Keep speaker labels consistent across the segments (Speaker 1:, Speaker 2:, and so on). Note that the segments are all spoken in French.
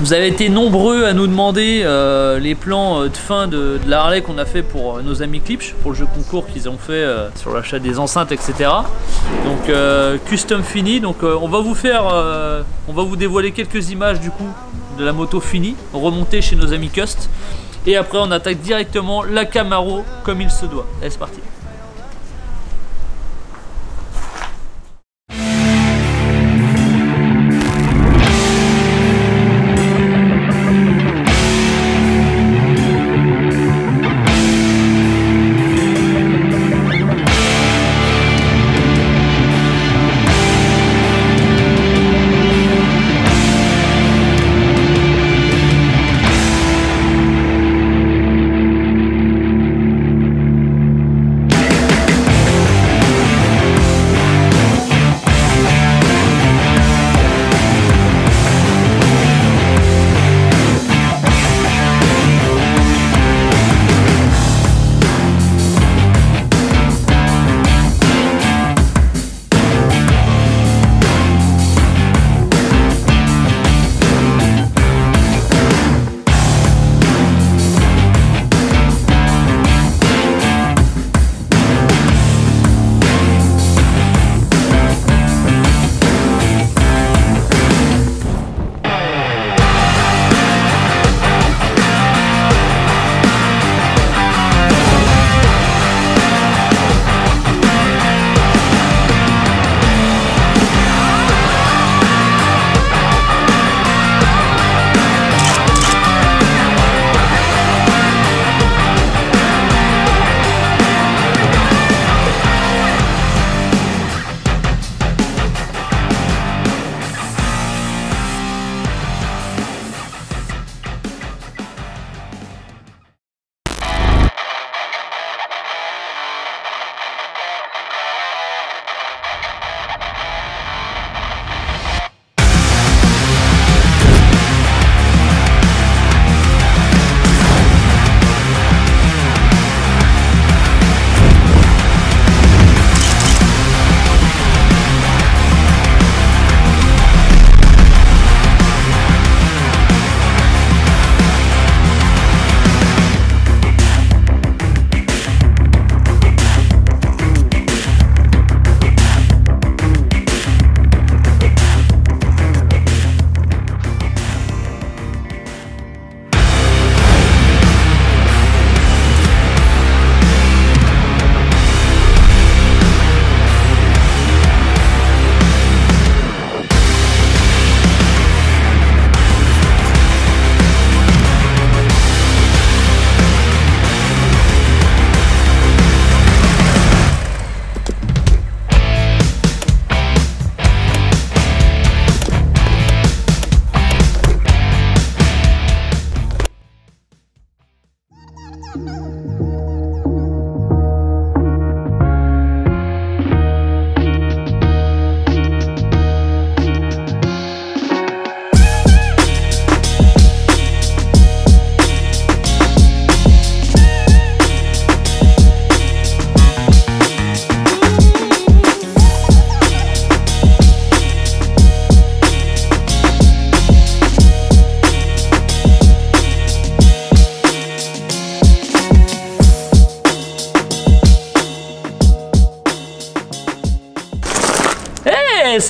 Speaker 1: Vous avez été nombreux à nous demander euh, les plans euh, de fin de, la Harley qu'on a fait pour euh, nos amis Klipsch, pour le jeu concours qu'ils ont fait sur l'achat des enceintes, etc. Donc custom fini, donc on va vous faire, on va vous dévoiler quelques images du coup de la moto finie, remontée chez nos amis Cust. Et après on attaque directement la Camaro comme il se doit. Allez c'est parti.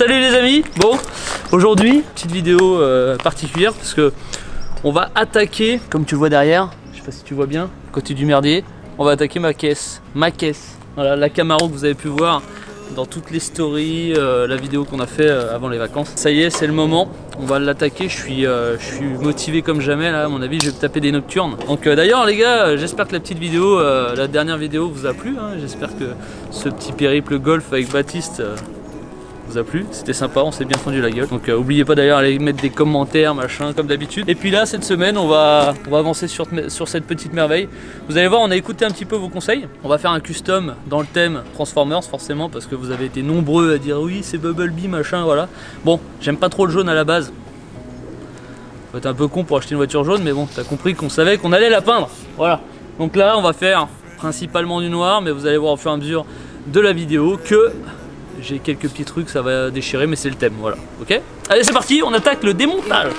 Speaker 1: Salut les amis Bon, aujourd'hui, petite vidéo euh, particulière parce que on va attaquer, comme tu le vois derrière, je sais pas si tu vois bien, côté du merdier, on va attaquer ma caisse, ma caisse. Voilà, la Camaro que vous avez pu voir dans toutes les stories, euh, la vidéo qu'on a fait euh, avant les vacances. Ça y est, c'est le moment. On va l'attaquer. Je suis, je suis motivé comme jamais là. À mon avis, je vais taper des nocturnes. Donc d'ailleurs, les gars, j'espère que la petite vidéo, la dernière vidéo, vous a plu. hein. J'espère que ce petit périple golf avec Baptiste. A plu, c'était sympa, on s'est bien fendu la gueule. Donc euh, oubliez pas d'ailleurs aller mettre des commentaires, machin, comme d'habitude. Et puis là, cette semaine, on va, on va avancer sur, sur cette petite merveille. Vous allez voir, on a écouté un petit peu vos conseils. On va faire un custom dans le thème Transformers, forcément, parce que vous avez été nombreux à dire oui, c'est Bumblebee, machin, voilà. Bon, j'aime pas trop le jaune à la base. Faut être un peu con pour acheter une voiture jaune, mais bon, t'as compris qu'on savait qu'on allait la peindre. Voilà. Donc là, on va faire principalement du noir, mais vous allez voir au fur et à mesure de la vidéo que j'ai quelques petits trucs, ça va déchirer, mais c'est le thème, voilà. Ok Allez, c'est parti, on attaque le démontage.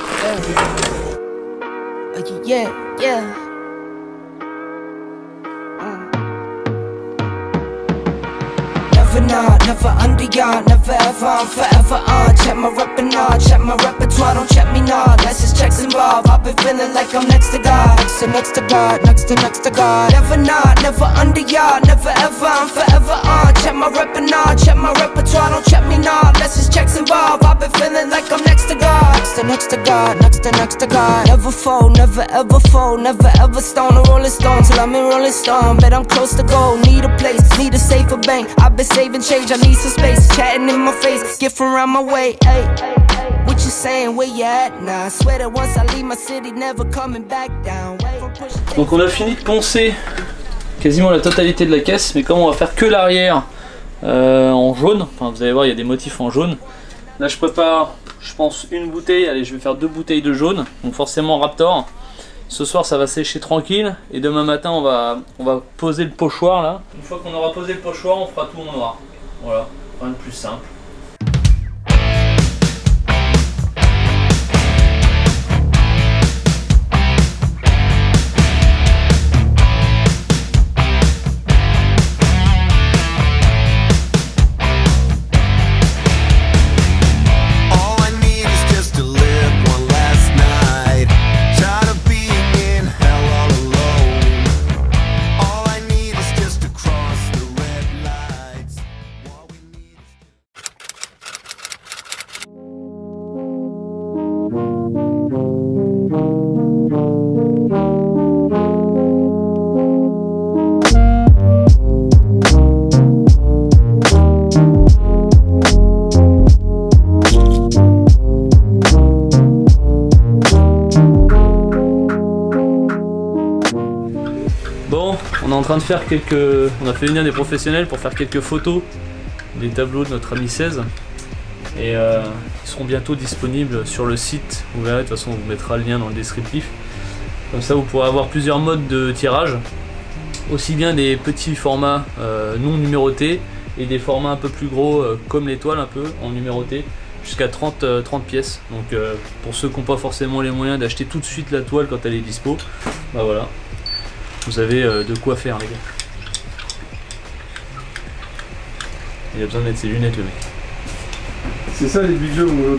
Speaker 2: Never not, never under yard, never ever, I'm forever on. Check my repertoire, check my repertoire, don't check me not. Unless it's checks involved, I've been feeling like I'm next to God. Next to next to God, next to next to God. Never not, never under yard, never ever, I'm forever on. Check my repertoire, check my repertoire, don't check me. Unless it's checks involved, I've been feeling like I'm next to God. Next to next to God, next to next to God. Never fall, never ever fall, never ever stone a rolling stone till I'm in Rolling Stone. Bet I'm close to goal, need a place, need a safer bank. I've been saving I need some space. Chatting in my face, around my way. What you saying? Where you at now?
Speaker 1: Donc on a fini de poncer quasiment la totalité de la caisse, mais comme on va faire que l'arrière euh, en jaune, vous allez voir il y a des motifs en jaune. Là je prépare, je pense une bouteille, allez je vais faire deux bouteilles de jaune, donc forcément Raptor. Ce soir ça va sécher tranquille et demain matin on va, on va poser le pochoir là. Une fois qu'on aura posé le pochoir on fera tout en noir. Voilà, rien de plus simple. Faire quelques. On a fait venir des professionnels pour faire quelques photos des tableaux de notre ami 16. Et euh, ils seront bientôt disponibles sur le site. Vous verrez, de toute façon, on vous mettra le lien dans le descriptif. Comme ça, vous pourrez avoir plusieurs modes de tirage. Aussi bien des petits formats euh, non numérotés et des formats un peu plus gros, euh, comme l'étoile, un peu en numéroté, jusqu'à 30, euh, 30 pièces. Donc, euh, pour ceux qui n'ont pas forcément les moyens d'acheter tout de suite la toile quand elle est dispo, bah voilà, vous avez euh, de quoi faire les gars. Il a besoin de mettre ses lunettes le mec.
Speaker 3: C'est ça les big jeux, mon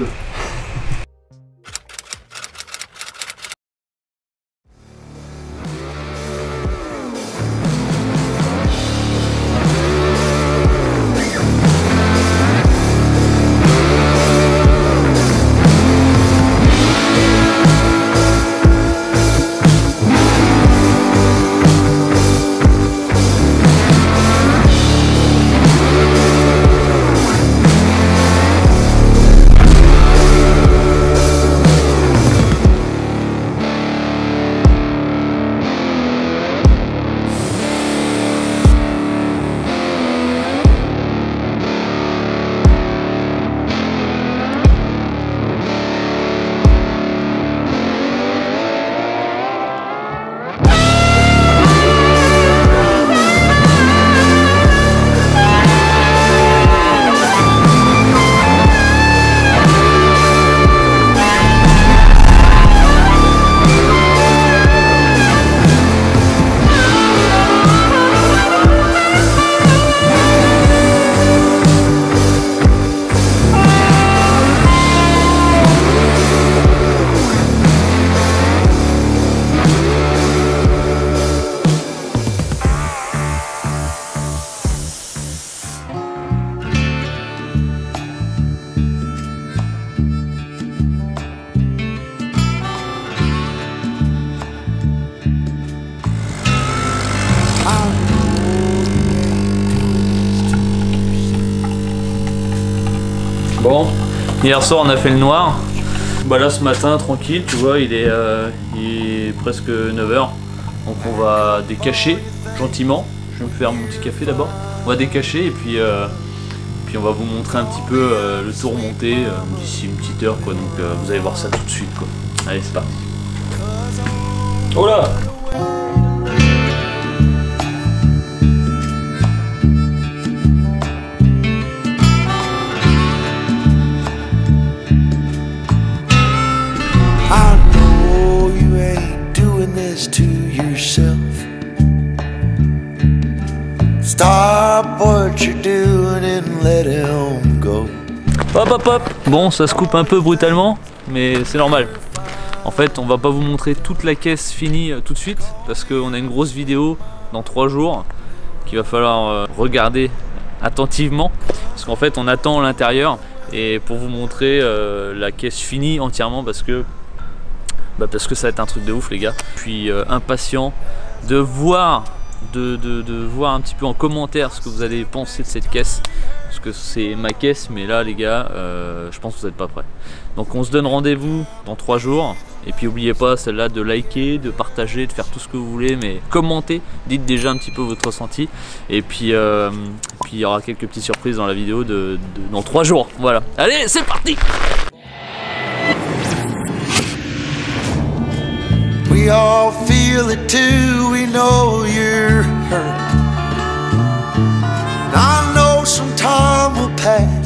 Speaker 1: Bon, hier soir on a fait le noir. Bah là ce matin tranquille, tu vois, il est, euh, il est presque 9h. Donc on va décacher gentiment. Je vais me faire mon petit café d'abord. On va décacher et puis, euh, puis on va vous montrer un petit peu euh, le tour monté euh, d'ici une petite heure quoi. Donc euh, vous allez voir ça tout de suite quoi. Allez c'est parti. Oh là Hop hop hop Bon ça se coupe un peu brutalement mais c'est normal. En fait on va pas vous montrer toute la caisse finie euh, tout de suite parce qu'on a une grosse vidéo dans 3 jours qu'il va falloir euh, regarder attentivement parce qu'en fait on attend l'intérieur et pour vous montrer euh, la caisse finie entièrement parce que bah parce que ça va être un truc de ouf les gars. Puis euh, impatient de voir de, voir un petit peu en commentaire ce que vous allez penser de cette caisse. Parce que c'est ma caisse, mais là les gars, euh, je pense que vous n'êtes pas prêts. Donc on se donne rendez-vous dans 3 jours. Et puis n'oubliez pas celle-là de liker, de partager, de faire tout ce que vous voulez, mais commentez, dites déjà un petit peu votre ressenti. Et puis euh, il y aura quelques petites surprises dans la vidéo de, dans 3 jours. Voilà. Allez, c'est parti
Speaker 4: it too, we know you're hurt. I know some time will pass.